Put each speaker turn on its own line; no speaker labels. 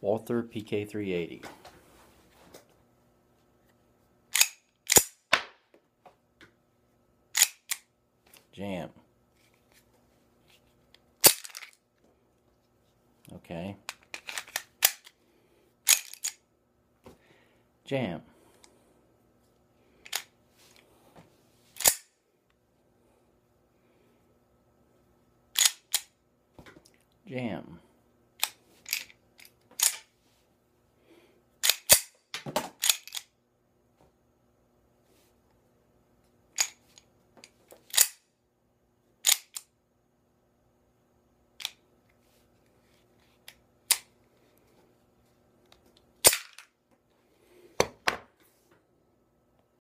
Walther PK380. Jam. Okay. Jam. Jam.